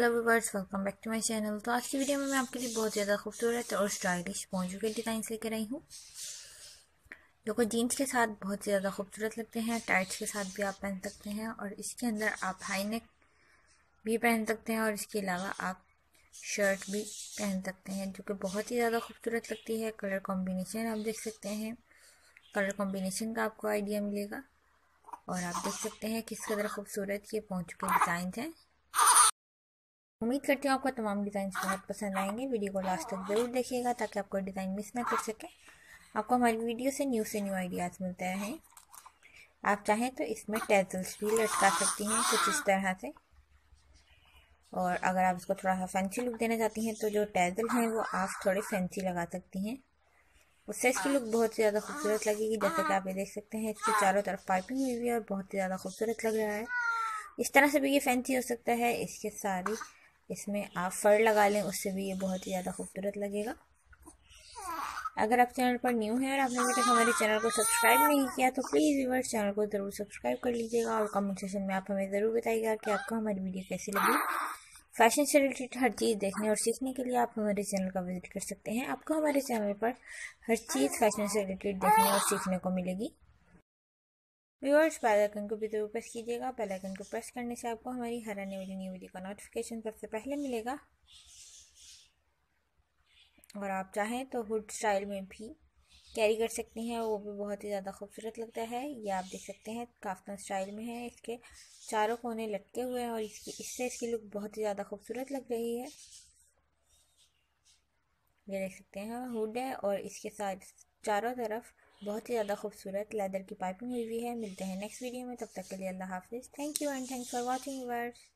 Hello viewers welcome back to my channel तो आज की वीडियो में मैं आपके लिए बहुत ज़्यादा खूबसूरत और स्टाइलिश पहुँचू के डिज़ाइन लेकर आई हूँ। जो कि जीन्स के साथ बहुत ज़्यादा खूबसूरत लगते हैं टाइट्स के साथ भी आप पहन सकते हैं और इसके अंदर आप हाई नेक भी पहन सकते हैं और इसके अलावा आप शर्ट भी पहन सकते हैं, जो कि बहुत ही ज़्यादा खूबसूरत लगती है। कलर कॉम्बिनेशन आप देख सकते हैं। कलर कॉम्बिनेशन का आपको आइडिया मिलेगा। और आप देख सकते हैं किस कदर खूबसूरत ये पहुँच के डिज़ाइन हैं। उम्मीद करती हूँ आपको तमाम डिज़ाइन बहुत पसंद आएँगे। वीडियो को लास्ट तक ज़रूर देखिएगा ताकि आपको डिज़ाइन मिस ना कर सके। आपको हमारी वीडियो से न्यू से न्यू आइडियाज़ मिलते हैं आप चाहें तो इसमें टेजल्स भी लटका सकती हैं कुछ इस तरह से। और अगर आप इसको थोड़ा सा फैंसी लुक देना चाहती हैं तो जो टेजल हैं वो आप थोड़े फैंसी लगा सकती हैं। उससे इसकी लुक बहुत ही ज़्यादा खूबसूरत लगेगी। जैसे कि आप ये देख सकते हैं, इसके चारों तरफ़ पाइपिंग हुई हुई है और बहुत ही ज़्यादा खूबसूरत लग रहा है। इस तरह से भी ये फैंसी हो सकता है। इसके सारी इसमें आप फर लगा लें, उससे भी ये बहुत ही ज़्यादा खूबसूरत लगेगा। अगर आप चैनल पर न्यू हैं और आपने अभी तक हमारे चैनल को सब्सक्राइब नहीं किया तो प्लीज़ व्यूवर्स चैनल को ज़रूर सब्सक्राइब कर लीजिएगा और कमेंट सेक्शन में आप हमें ज़रूर बताइएगा कि आपको हमारी वीडियो कैसी लगी। फ़ैशन से रिलेटेड हर चीज़ देखने और सीखने के लिए आप हमारे चैनल का विज़िट कर सकते हैं। आपको हमारे चैनल पर हर चीज़ फ़ैशन से रिलेटेड देखने और सीखने को मिलेगी। व्यूअर्स बेल आइकन को भी ज़रूर प्रेस कीजिएगा। बेल आइकन को प्रेस करने से आपको हमारी हर आने वाली न्यू वीडियो का नोटिफिकेशन सबसे पहले मिलेगा। और आप चाहें तो हुड स्टाइल में भी कैरी कर सकती हैं। वो भी बहुत ही ज़्यादा खूबसूरत लगता है। ये आप देख सकते हैं, काफ्तान स्टाइल में है। इसके चारों कोने लटके हुए हैं और इसकी, इससे इसकी लुक बहुत ही ज़्यादा खूबसूरत लग रही है। ये देख सकते हैं हुड है और इसके साथ चारों तरफ़ बहुत ही ज़्यादा खूबसूरत लेदर की पाइपिंग हुई हुई है। मिलते हैं नेक्स्ट वीडियो में, तब तक के लिए अल्लाह हाफिज़। Thank you and thanks for watching words